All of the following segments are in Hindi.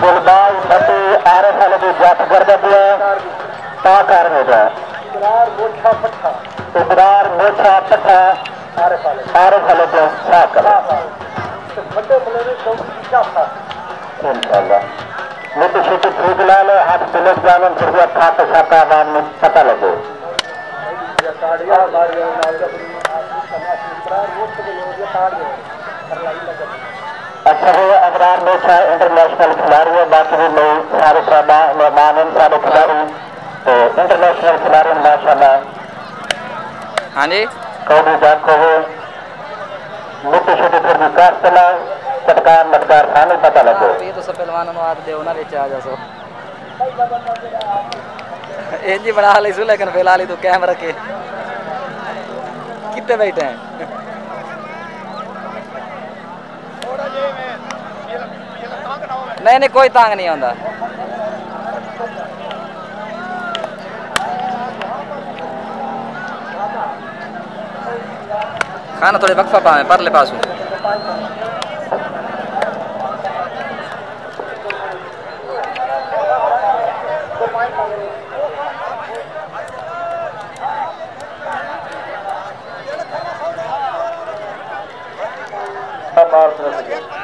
दिलबाग भट्टी आरएफ वाले की जट कर देती ता है इकरार मोछा पट्टा आरएफ वाले को साफ़ कर। इंशाल्लाह। मोटी छोटी फ्रूट ला लो हाथ पुलिस जालन फिर भी खाता खाता आवाम में पता लगे। अच्छा इंटरनेशनल खिलाड़ी है बाकी लोग सारे मेहमान हैं सारे खिलाड़ी। तो इंटरनेशनल खिलाड़ी माशाला हाँ जी। कौन जान को हो मुख्य छोटे फिर विकास चला चटकार मटकार खाने पता हाँ, लगे। ये तो सब पहलवान मार दे ना बेचे आ जाओ ए जी बना ली सू लेकिन फ़िलहाल ही तो कैमरा के। कितने बैठे हैं? नहीं नहीं कोई तंग नहीं आता खाना थोड़े वक्फा पाए परले पास। मार Gracias.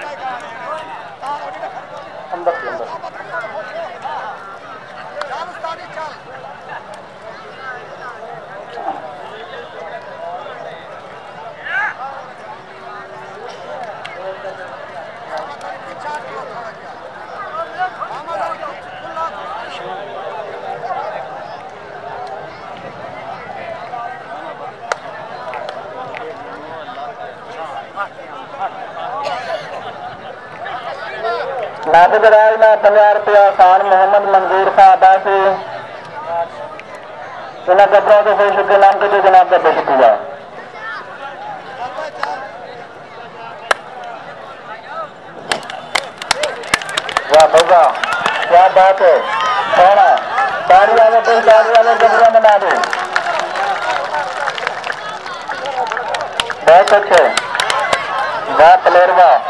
नासिक राज में पंजाब रुपया खान मोहम्मद मंजूर साहब से इन्हें कपड़ों के फिर शुक्र नाम के जनाब का शुक्रिया वाह भैया, क्या बात है। सोना तारी वाले तो तारी वाले कपड़े बना दो। बहुत अच्छे। वाह प्लेयर वाह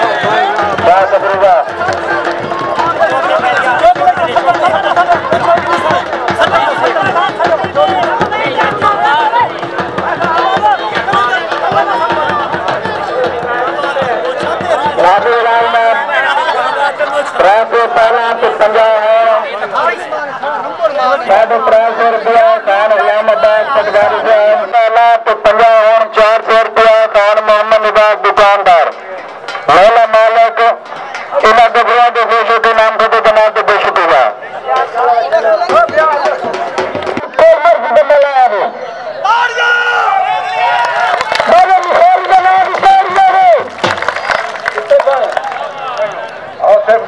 त्रै सौ पहला तो पंजाब है साढ़े त्रै सौ रुपया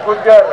Bulgária.